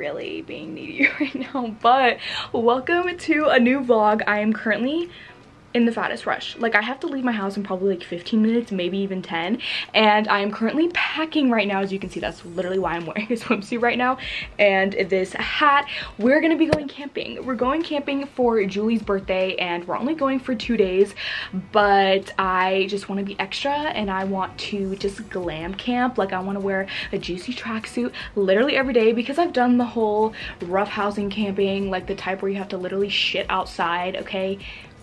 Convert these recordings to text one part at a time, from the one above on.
really being needy right now, but welcome to a new vlog. I am currently in the fattest rush. Like I have to leave my house in probably like 15 minutes, maybe even 10. And I am currently packing right now. As you can see, that's literally why I'm wearing a swimsuit right now. And this hat, we're gonna be going camping. We're going camping for Julie's birthday and we're only going for two days, but I just wanna be extra and I want to just glam camp. Like I wanna wear a juicy tracksuit literally every day because I've done the whole rough housing camping, like the type where you have to literally shit outside, okay?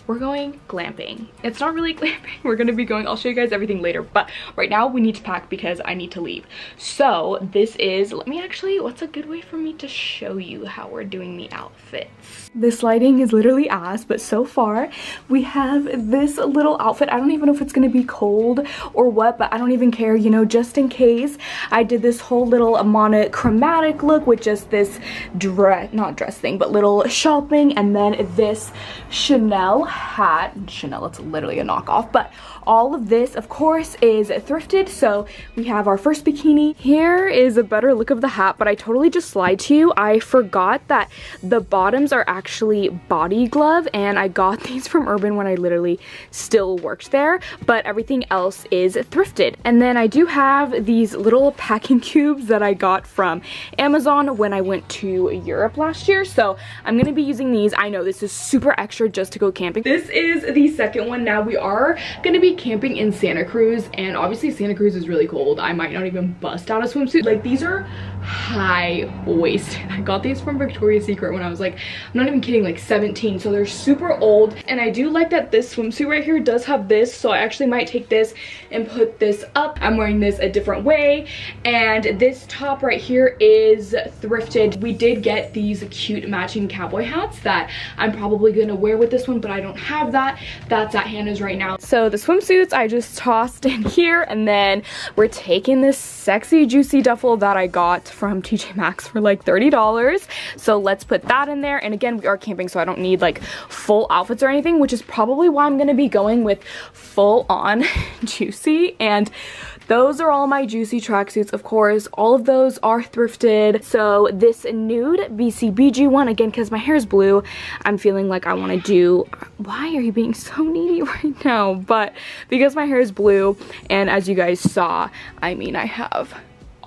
We're going glamping. It's not really glamping. We're gonna be going, I'll show you guys everything later, but right now we need to pack because I need to leave. So this is, let me actually, what's a good way for me to show you how we're doing the outfits? This lighting is literally ass, but so far we have this little outfit. I don't even know if it's gonna be cold or what, but I don't even care, you know, just in case. I did this whole little monochromatic look with just this dress, not dress thing, but little shopping, and then this Chanel hat. Chanel, it's literally a knockoff, but all of this, of course, is thrifted. So we have our first bikini. Here is a better look of the hat, but I totally just lied to you. I forgot that the bottoms are actually body glove, and I got these from Urban when I literally still worked there, but everything else is thrifted. And then I do have these little packing cubes that I got from Amazon when I went to Europe last year. So I'm gonna be using these. I know this is super extra just to go camping. This is the second one. Now we are gonna be camping in Santa Cruz and obviously Santa Cruz is really cold. I might not even bust out a swimsuit. Like these are high waisted. I got these from Victoria's Secret when I was like, I'm not even kidding, like 17. So they're super old. And I do like that this swimsuit right here does have this. So I actually might take this and put this up. I'm wearing this a different way. And this top right here is thrifted. We did get these cute matching cowboy hats that I'm probably gonna wear with this one, but I don't have that. That's at Hannah's right now. So the swimsuits I just tossed in here and then we're taking this sexy juicy duffel that I got from TJ Maxx for like $30. So let's put that in there. And again, we are camping, so I don't need like full outfits or anything, which is probably why I'm gonna be going with full on juicy. And those are all my juicy tracksuits, of course. All of those are thrifted. So this nude BCBG one, again, because my hair is blue, I'm feeling like I want to do... Why are you being so needy right now? But because my hair is blue, and as you guys saw, I mean, I have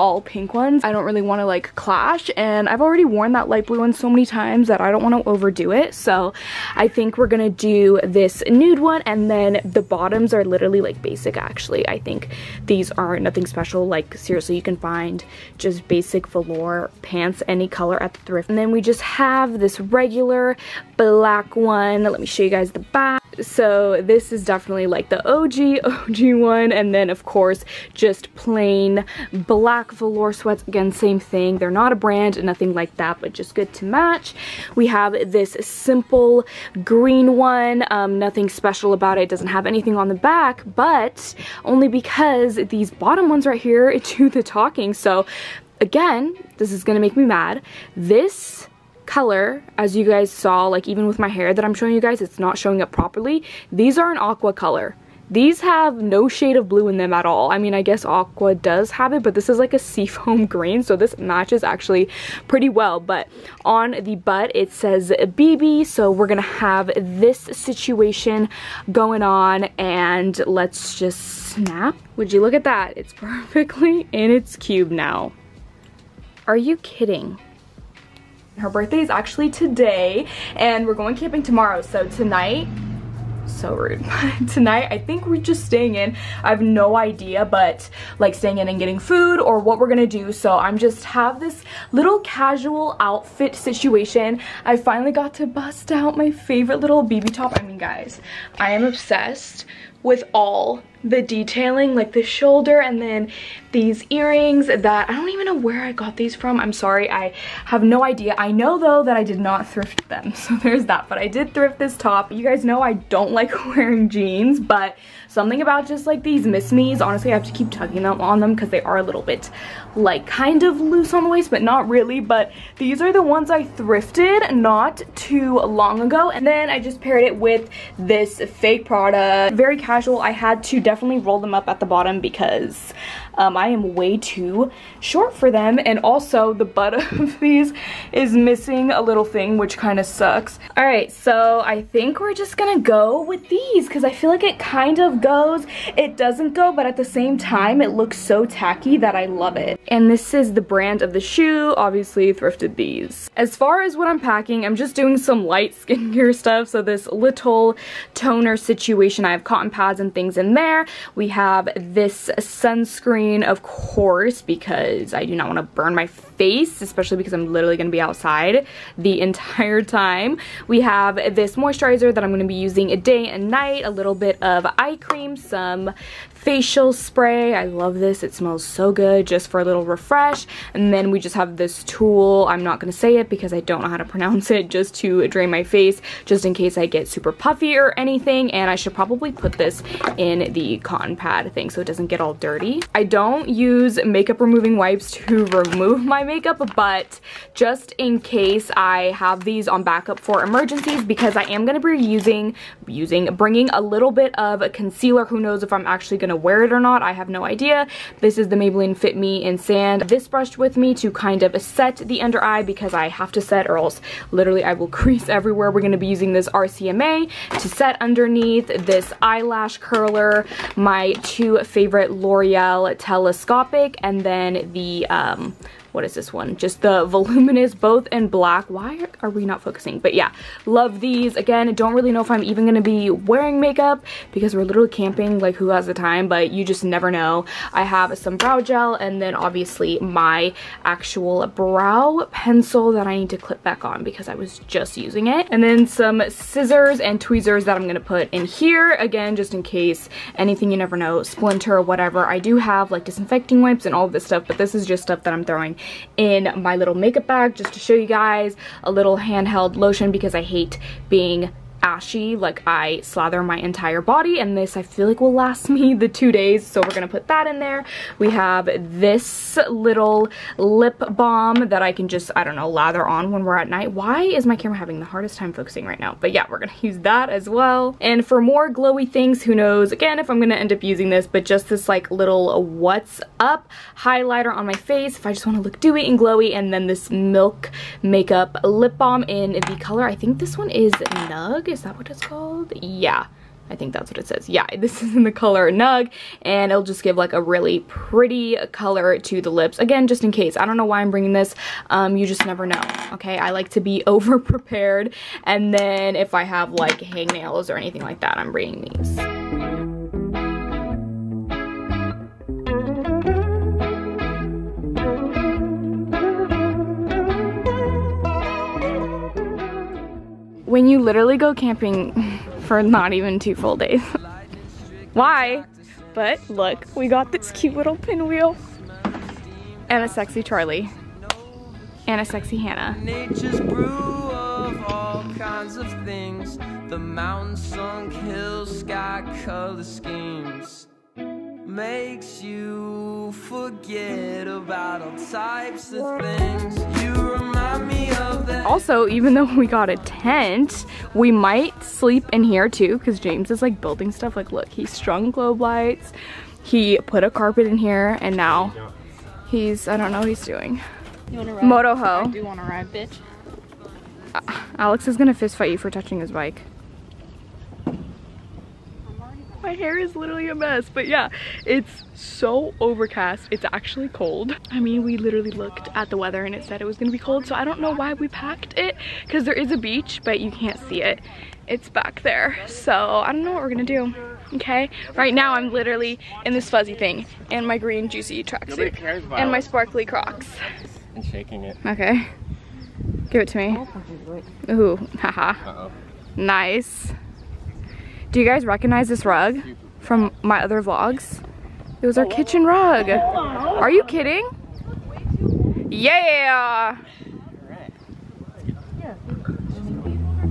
all pink ones. I don't really want to like clash and I've already worn that light blue one so many times that I don't want to overdo it. So I think we're going to do this nude one and then the bottoms are literally like basic actually. I think these are nothing special. Like seriously, you can find just basic velour pants any color at the thrift. And then we just have this regular black one. Let me show you guys the back. So this is definitely like the OG, OG one. And then of course, just plain black velour sweats. Again, same thing. They're not a brand, nothing like that, but just good to match. We have this simple green one. Um, nothing special about it. it. Doesn't have anything on the back, but only because these bottom ones right here do the talking. So again, this is gonna make me mad. This color, as you guys saw, like even with my hair that I'm showing you guys, it's not showing up properly. These are an aqua color. These have no shade of blue in them at all. I mean, I guess Aqua does have it, but this is like a seafoam green, so this matches actually pretty well. But on the butt, it says BB, so we're gonna have this situation going on, and let's just snap. Would you look at that? It's perfectly in its cube now. Are you kidding? Her birthday is actually today and we're going camping tomorrow. So tonight, so rude. tonight, I think we're just staying in. I have no idea, but like staying in and getting food or what we're gonna do. So I'm just have this little casual outfit situation. I finally got to bust out my favorite little BB top. I mean, guys, I am obsessed with all the detailing like the shoulder and then these earrings that I don't even know where I got these from. I'm sorry I have no idea. I know though that I did not thrift them. So there's that. But I did thrift this top. You guys know I don't like wearing jeans but something about just like these miss me's honestly I have to keep tugging them on them because they are a little bit like kind of loose on the waist but not really. But these are the ones I thrifted not too long ago. And then I just paired it with this fake Prada. Very casual. I had to definitely roll them up at the bottom because Um, I am way too short for them. And also the butt of these is missing a little thing, which kind of sucks. All right, so I think we're just gonna go with these because I feel like it kind of goes. It doesn't go, but at the same time, it looks so tacky that I love it. And this is the brand of the shoe, obviously thrifted these. As far as what I'm packing, I'm just doing some light skincare stuff. So this little toner situation, I have cotton pads and things in there. We have this sunscreen, of course, because I do not want to burn my face, especially because I'm literally going to be outside the entire time. We have this moisturizer that I'm going to be using a day and night, a little bit of eye cream, some facial spray. I love this. It smells so good just for a little refresh. And then we just have this tool. I'm not going to say it because I don't know how to pronounce it just to drain my face just in case I get super puffy or anything. And I should probably put this in the cotton pad thing so it doesn't get all dirty. I don't use makeup removing wipes to remove my makeup, but just in case I have these on backup for emergencies because I am going to be using, using, bringing a little bit of concealer. Who knows if I'm actually going gonna wear it or not. I have no idea. This is the Maybelline Fit Me in Sand. This brushed with me to kind of set the under eye because I have to set or else literally I will crease everywhere. We're gonna be using this RCMA to set underneath this eyelash curler, my two favorite L'Oreal telescopic, and then the um, what is this one? Just the voluminous, both in black. Why are we not focusing? But yeah, love these. Again, don't really know if I'm even gonna be wearing makeup because we're literally camping, like who has the time, but you just never know. I have some brow gel and then obviously my actual brow pencil that I need to clip back on because I was just using it. And then some scissors and tweezers that I'm gonna put in here, again, just in case anything you never know, splinter or whatever. I do have like disinfecting wipes and all this stuff, but this is just stuff that I'm throwing in my little makeup bag just to show you guys a little handheld lotion because I hate being ashy like I slather my entire body and this I feel like will last me the two days so we're gonna put that in there. We have this little lip balm that I can just I don't know lather on when we're at night. Why is my camera having the hardest time focusing right now? But yeah we're gonna use that as well. And for more glowy things who knows? Again if I'm gonna end up using this but just this like little what's up highlighter on my face. If I just want to look dewy and glowy and then this milk makeup lip balm in the color I think this one is Nug is that what it's called? Yeah. I think that's what it says. Yeah, this is in the color Nug, and it'll just give like a really pretty color to the lips. Again, just in case. I don't know why I'm bringing this. Um, you just never know, okay? I like to be over prepared, and then if I have like hangnails or anything like that, I'm bringing these. When you literally go camping for not even two full days. Why? But look, we got this cute little pinwheel and a sexy Charlie and a sexy Hannah. Nature's brew of all kinds of things. The mountain sunk hills, sky color schemes makes you forget about all types of things. You Also, even though we got a tent, we might sleep in here too because James is like building stuff. Like, look, he strung globe lights. He put a carpet in here and now he's, I don't know what he's doing. Moto ho. I do want to ride, bitch. Uh, Alex is gonna fist fight you for touching his bike my hair is literally a mess but yeah it's so overcast. It's actually cold. I mean we literally looked at the weather and it said it was gonna be cold so i don't know why we packed it because there is a beach but you can't see it. It's back there. So i don't know what we're gonna do okay? Right now i'm literally in this fuzzy thing and my green juicy tracksuit and my sparkly crocs. And shaking it. Okay. Give it to me. Ooh haha. Uh -oh. nice do you guys recognize this rug from my other vlogs? It was our kitchen rug. Are you kidding? Yeah!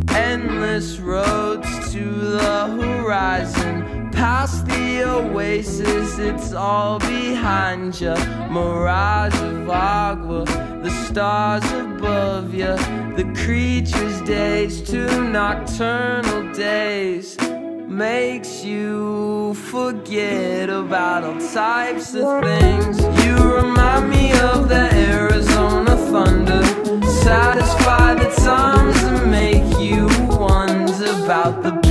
Endless roads to the horizon Past the oasis, it's all behind you Mirage of agua, the stars above you The creature's days to nocturnal days makes you forget about all types of things. You remind me of the Arizona thunder. Satisfy the times and make you wonder about the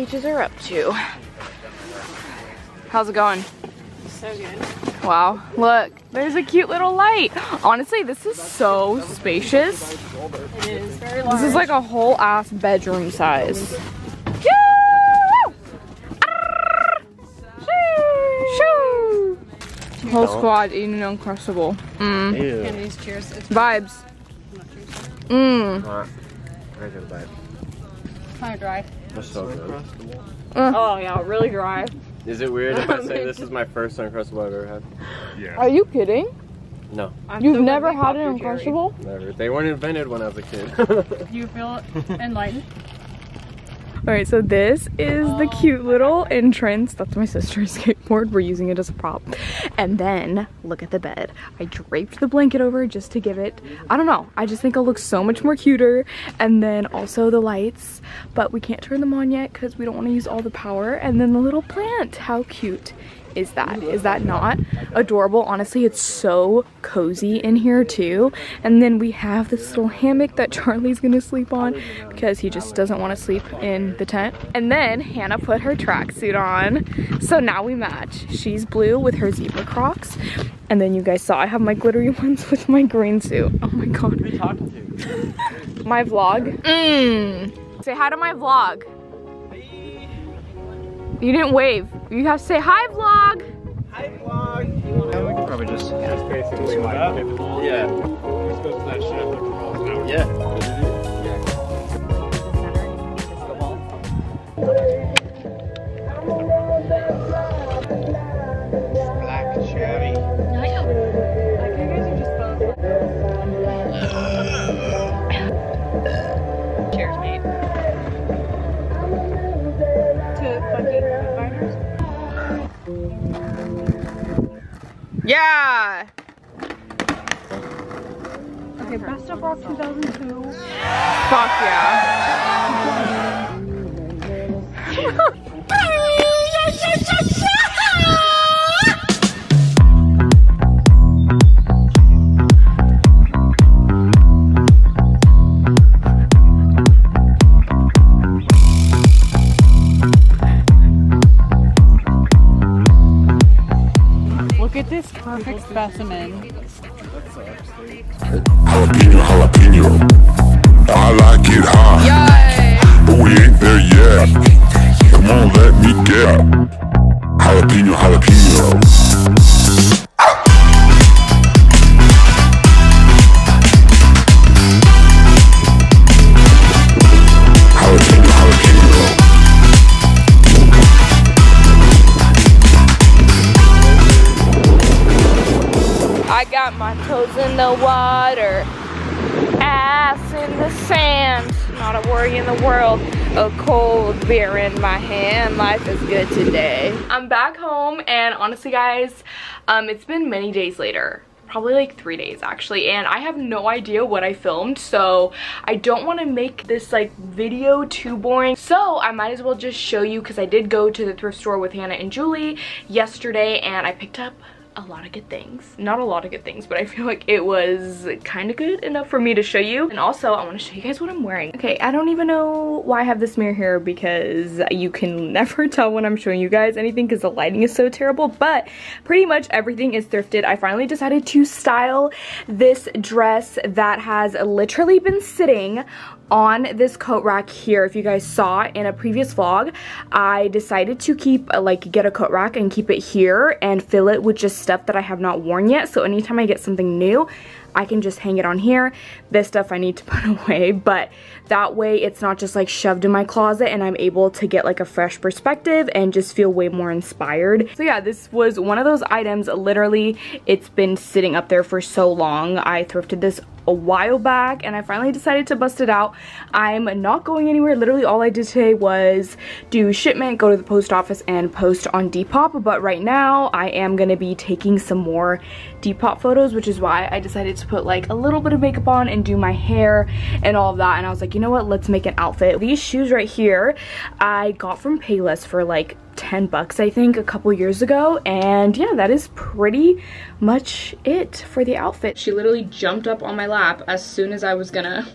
BITCHs are up to. How's it going? So good. Wow, look, there's a cute little light. Honestly, this is so spacious. It is very large. This is like a whole ass bedroom size. Yoo! Arr! Shoo! Shoo! Whole squad eating an Uncrustable. Mm. Kennedy's cheers. It's Vibes. Mmm. I got a bite. kind of dry. That's so good. Oh yeah, really dry. Is it weird if I say this is my first Uncrustable I've ever had? Yeah. Are you kidding? No, I'm You've so never had an popped. Uncrustable? never. They weren't invented when I was a kid. Do you feel enlightened? Alright, so this is the oh. cute little entrance. That's my sister's skateboard. We're using it as a prop. And then, look at the bed. I draped the blanket over just to give it, I don't know, I just think it'll look so much more cuter. And then also the lights, but we can't turn them on yet because we don't want to use all the power. And then the little plant, how cute is that? Is that not adorable? Honestly, it's so cozy in here too. And then we have this little hammock that Charlie's gonna sleep on because he just doesn't want to sleep in the tent. And then Hannah put her tracksuit on. So now we match. She's blue with her zebra crocs. And then you guys saw I have my glittery ones with my green suit. Oh my god. Who are you talking to? My vlog. Mmm. Say hi to my vlog. You didn't wave. You have to say hi vlog. Hi, vlog. Yeah, we can probably just. Just basically like. Yeah. Yeah. Black cherry. Cheers, rock 2002. Fuck yeah. Look at this perfect specimen. Beer in my hand. Life is good today. I'm back home, and honestly, guys, um, it's been many days later probably like three days actually and I have no idea what I filmed so I don't want to make this like video too boring so I might as well just show you because I did go to the thrift store with Hannah and Julie yesterday and I picked up a lot of good things. Not a lot of good things but I feel like it was kind of good enough for me to show you. And also I want to show you guys what I'm wearing. Okay I don't even know why I have this mirror here because you can never tell when I'm showing you guys anything because the lighting is so terrible but pretty much everything is thrifted. I finally decided to style this dress that has literally been sitting on this coat rack here if you guys saw in a previous vlog i decided to keep uh, like get a coat rack and keep it here and fill it with just stuff that i have not worn yet so anytime i get something new I can just hang it on here. This stuff I need to put away, but That way it's not just like shoved in my closet and I'm able to get like a fresh perspective and just feel way more inspired. So yeah, this was one of those items, literally it's been sitting up there for so long. I thrifted this a while back and I finally decided to bust it out. I'm not going anywhere. Literally all I did today was do shipment, go to the post office and post on Depop. But right now I am going to be taking some more Depop photos, which is why I decided to put like a little bit of makeup on and do my hair and all of that. And I was like, you know what, let's make an outfit. These shoes right here, I got from Payless for like 10 bucks I think a couple years ago and yeah that is pretty much it for the outfit. She literally jumped up on my lap as soon as I was gonna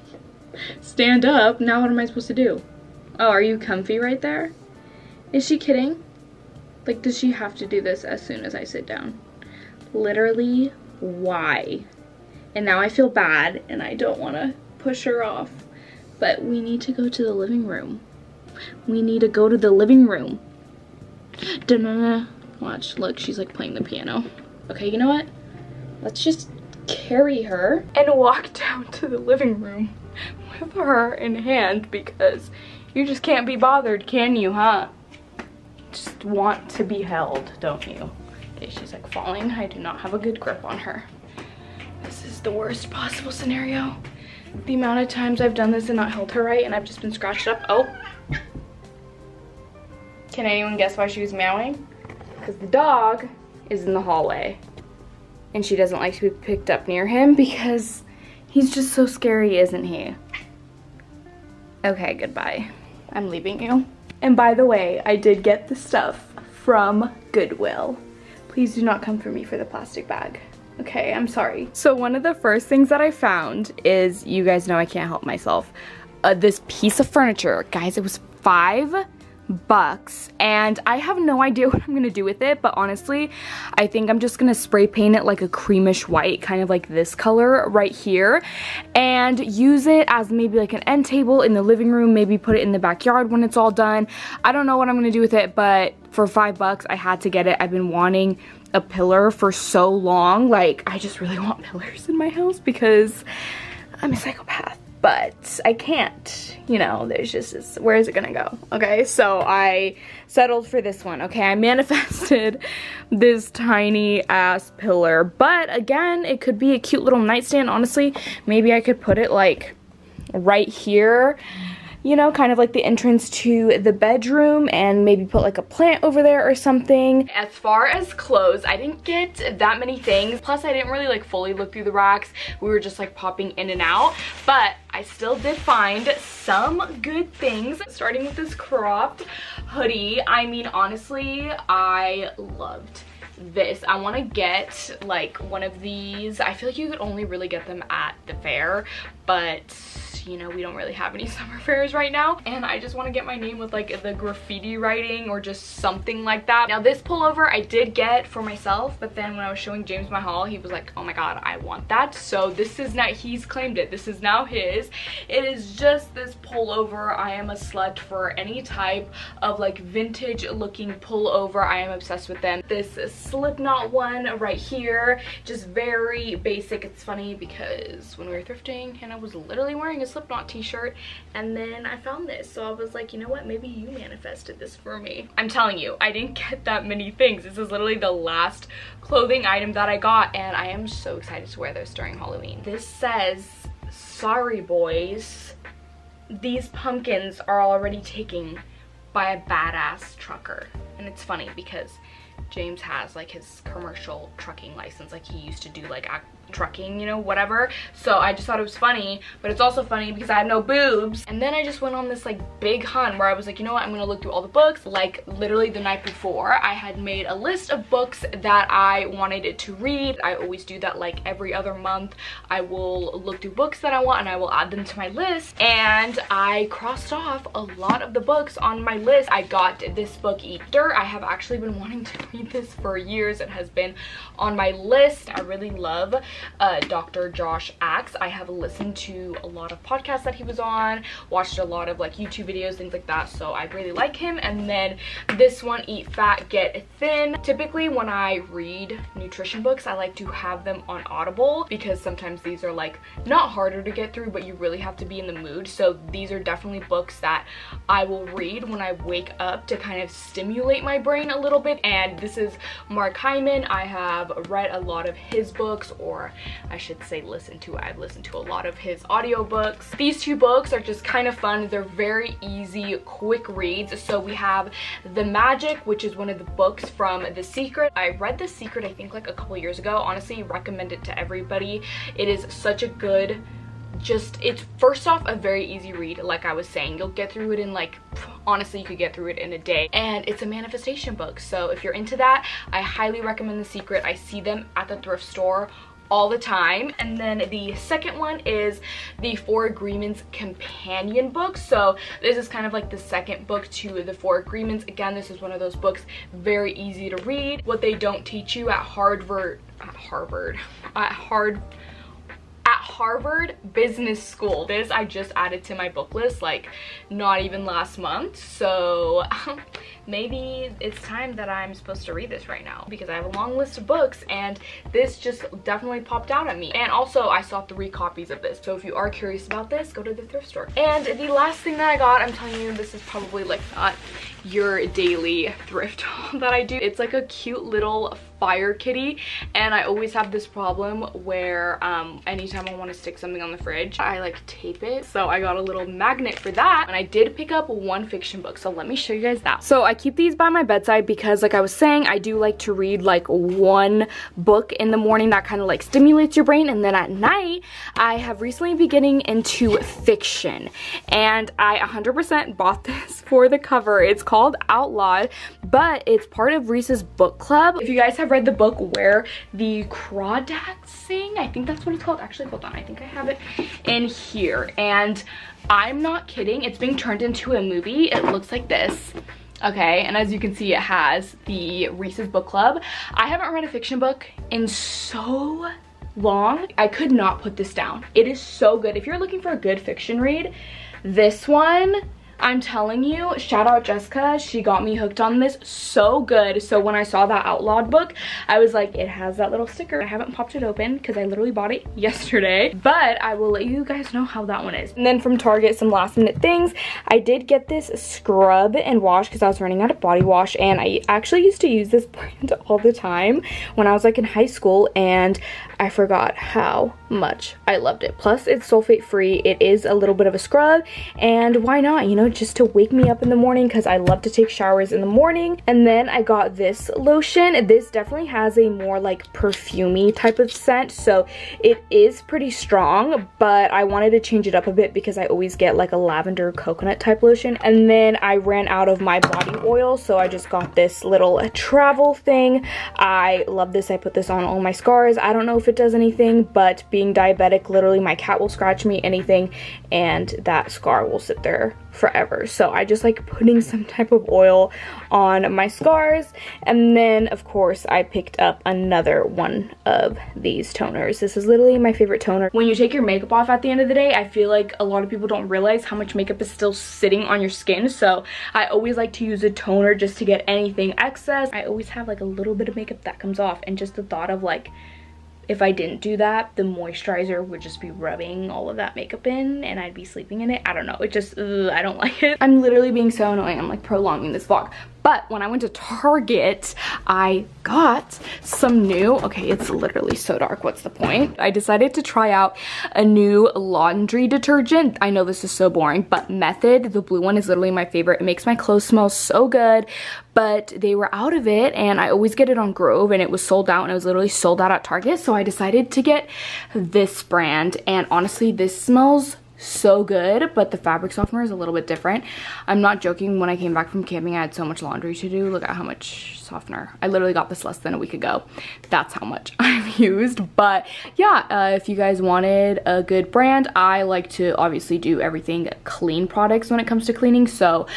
stand up. Now what am I supposed to do? Oh are you comfy right there? Is she kidding? Like does she have to do this as soon as I sit down? Literally why? And now I feel bad and I don't want to push her off. But we need to go to the living room. We need to go to the living room. Da -na -na. Watch, look, she's like playing the piano. Okay, you know what? Let's just carry her and walk down to the living room with her in hand because you just can't be bothered, can you, huh? Just want to be held, don't you? Okay, she's like falling. I do not have a good grip on her. This is the worst possible scenario. The amount of times I've done this and not held her right and I've just been scratched up. Oh, can anyone guess why she was meowing? Because the dog is in the hallway. And she doesn't like to be picked up near him because he's just so scary, isn't he? Okay, goodbye. I'm leaving you. And by the way, I did get the stuff from Goodwill. Please do not come for me for the plastic bag. Okay, I'm sorry. So one of the first things that I found is, you guys know I can't help myself, uh, this piece of furniture. Guys, it was five bucks and I have no idea what I'm gonna do with it but honestly I think I'm just gonna spray paint it like a creamish white kind of like this color right here and use it as maybe like an end table in the living room maybe put it in the backyard when it's all done I don't know what I'm gonna do with it but for five bucks I had to get it I've been wanting a pillar for so long like I just really want pillars in my house because I'm a psychopath but I can't, you know, there's just this, where is it gonna go? Okay, so I settled for this one, okay? I manifested this tiny ass pillar, but again, it could be a cute little nightstand, honestly. Maybe I could put it like right here you know, kind of like the entrance to the bedroom and maybe put like a plant over there or something. As far as clothes, I didn't get that many things. Plus, I didn't really like fully look through the racks. We were just like popping in and out, but I still did find some good things. Starting with this cropped hoodie. I mean, honestly, I loved this. I want to get like one of these. I feel like you could only really get them at the fair, but you know, we don't really have any summer fairs right now. And I just want to get my name with like the graffiti writing or just something like that. Now this pullover I did get for myself, but then when I was showing James my haul, he was like, oh my God, I want that. So this is now, he's claimed it. This is now his. It is just this pullover. I am a slut for any type of like vintage looking pullover. I am obsessed with them. This Slipknot one right here, just very basic. It's funny because when we were thrifting, Hannah was literally wearing a Slipknot t-shirt and then I found this. So I was like, you know what? Maybe you manifested this for me. I'm telling you, I didn't get that many things. This is literally the last clothing item that I got and I am so excited to wear this during Halloween. This says, sorry boys, these pumpkins are already taken by a badass trucker. And it's funny because James has like his commercial trucking license like he used to do like trucking, you know, whatever. So I just thought it was funny, but it's also funny because I have no boobs. And then I just went on this like big hunt where I was like, you know what, I'm gonna look through all the books. Like literally the night before, I had made a list of books that I wanted to read. I always do that like every other month. I will look through books that I want and I will add them to my list. And I crossed off a lot of the books on my list. I got this book, Eat Dirt. I have actually been wanting to read this for years. It has been on my list. I really love uh, Dr. Josh Axe. I have listened to a lot of podcasts that he was on, watched a lot of like YouTube videos, things like that. So I really like him. And then this one, Eat Fat, Get Thin. Typically when I read nutrition books, I like to have them on Audible because sometimes these are like not harder to get through, but you really have to be in the mood. So these are definitely books that I will read when I wake up to kind of stimulate my brain a little bit. And this is Mark Hyman. I have read a lot of his books, or I should say listen to. I've listened to a lot of his audiobooks. These two books are just kind of fun. They're very easy, quick reads. So we have The Magic, which is one of the books from The Secret. I read The Secret, I think like a couple years ago. Honestly, recommend it to everybody. It is such a good just it's first off a very easy read like i was saying you'll get through it in like honestly you could get through it in a day and it's a manifestation book so if you're into that i highly recommend the secret i see them at the thrift store all the time. And then the second one is the four agreements companion book. So this is kind of like the second book to the four agreements. Again this is one of those books very easy to read. What they don't teach you at harvard at harvard at hard at Harvard Business School. This I just added to my book list like not even last month. So maybe it's time that I'm supposed to read this right now because I have a long list of books and this just definitely popped out at me. And also I saw three copies of this. So if you are curious about this, go to the thrift store. And the last thing that I got, I'm telling you, this is probably like not your daily thrift haul that I do. It's like a cute little fire kitty and I always have this problem where um, anytime I want to stick something on the fridge I like tape it so I got a little magnet for that and I did pick up one fiction book so let me show you guys that. So I keep these by my bedside because like I was saying I do like to read like one book in the morning that kind of like stimulates your brain and then at night I have recently been getting into fiction and I 100% bought this for the cover. It's called Outlawed but it's part of Reese's book club. If you guys have read the book Where the Crawdads Sing. I think that's what it's called. Actually, hold on. I think I have it in here. And I'm not kidding. It's being turned into a movie. It looks like this. Okay, and as you can see, it has the Reese's Book Club. I haven't read a fiction book in so long. I could not put this down. It is so good. If you're looking for a good fiction read, this one I'm telling you, shout out Jessica. She got me hooked on this so good. So when I saw that Outlawed book, I was like, it has that little sticker. I haven't popped it open because I literally bought it yesterday. But I will let you guys know how that one is. And then from Target, some last minute things. I did get this scrub and wash because I was running out of body wash. And I actually used to use this brand all the time when I was like in high school. And I forgot how much I loved it. Plus, it's sulfate free. It is a little bit of a scrub. And why not, you know, just to wake me up in the morning because I love to take showers in the morning. And then I got this lotion. This definitely has a more like perfumey type of scent. So it is pretty strong, but I wanted to change it up a bit because I always get like a lavender coconut type lotion. And then I ran out of my body oil. So I just got this little travel thing. I love this. I put this on all my scars. I don't know if it does anything, but being diabetic, literally my cat will scratch me, anything, and that scar will sit there forever. So I just like putting some type of oil on my scars. And then of course I picked up another one of these toners. This is literally my favorite toner. When you take your makeup off at the end of the day, I feel like a lot of people don't realize how much makeup is still sitting on your skin. So I always like to use a toner just to get anything excess. I always have like a little bit of makeup that comes off and just the thought of like if I didn't do that, the moisturizer would just be rubbing all of that makeup in and I'd be sleeping in it. I don't know. It just, ugh, I don't like it. I'm literally being so annoying. I'm like prolonging this vlog. But when I went to Target, I got some new, okay, it's literally so dark, what's the point? I decided to try out a new laundry detergent. I know this is so boring, but Method, the blue one is literally my favorite. It makes my clothes smell so good, but they were out of it and I always get it on Grove and it was sold out and it was literally sold out at Target. So I decided to get this brand and honestly, this smells so good, but the fabric softener is a little bit different. I'm not joking, when I came back from camping, I had so much laundry to do. Look at how much softener. I literally got this less than a week ago. That's how much I've used. But yeah, uh, if you guys wanted a good brand, I like to obviously do everything clean products when it comes to cleaning. So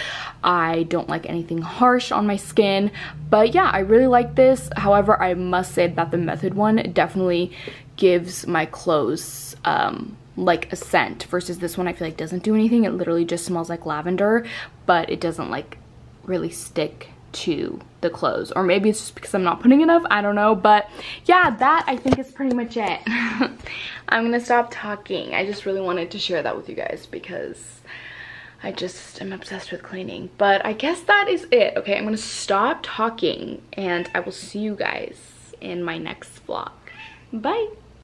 I don't like anything harsh on my skin. But yeah, I really like this. However, I must say that the Method one definitely gives my clothes um, like a scent versus this one I feel like doesn't do anything. It literally just smells like lavender, but it doesn't like really stick to the clothes. Or maybe it's just because I'm not putting enough I don't know but yeah that I think is pretty much it. I'm gonna stop talking. I just really wanted to share that with you guys because I just am obsessed with cleaning but I guess that is it. Okay I'm gonna stop talking and I will see you guys in my next vlog. Bye